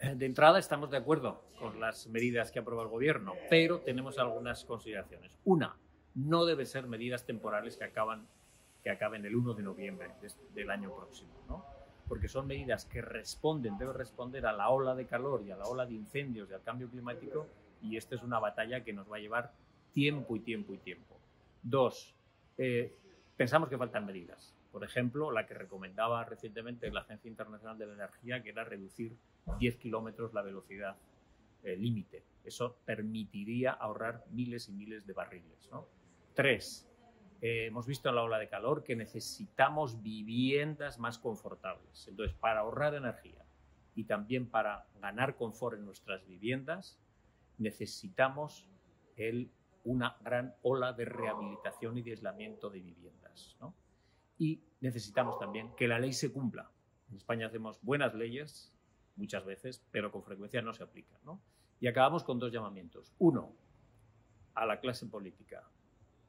De entrada estamos de acuerdo con las medidas que aprueba el Gobierno, pero tenemos algunas consideraciones. Una, no debe ser medidas temporales que, acaban, que acaben el 1 de noviembre del año próximo, ¿no? porque son medidas que responden, deben responder a la ola de calor y a la ola de incendios y al cambio climático, y esta es una batalla que nos va a llevar tiempo y tiempo y tiempo. Dos, eh, pensamos que faltan medidas. Por ejemplo, la que recomendaba recientemente la Agencia Internacional de la Energía, que era reducir 10 kilómetros la velocidad eh, límite. Eso permitiría ahorrar miles y miles de barriles. Tres, eh, hemos visto en la ola de calor que necesitamos viviendas más confortables. Entonces, para ahorrar energía y también para ganar confort en nuestras viviendas, necesitamos una gran ola de rehabilitación y de aislamiento de viviendas. Y necesitamos también que la ley se cumpla. En España hacemos buenas leyes muchas veces, pero con frecuencia no se aplican. ¿no? Y acabamos con dos llamamientos. Uno, a la clase política.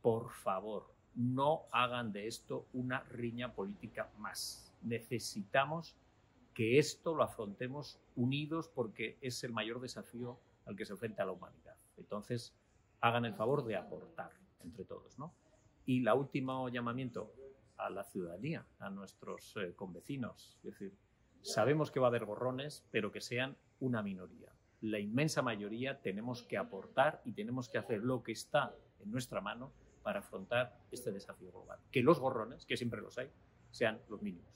Por favor, no hagan de esto una riña política más. Necesitamos que esto lo afrontemos unidos porque es el mayor desafío al que se enfrenta la humanidad. Entonces, hagan el favor de aportar entre todos. ¿no? Y la último llamamiento a la ciudadanía, a nuestros eh, convecinos. Es decir, sabemos que va a haber gorrones, pero que sean una minoría la inmensa mayoría tenemos que aportar y tenemos que hacer lo que está en nuestra mano para afrontar este desafío global. Que los gorrones, que siempre los hay, sean los mínimos.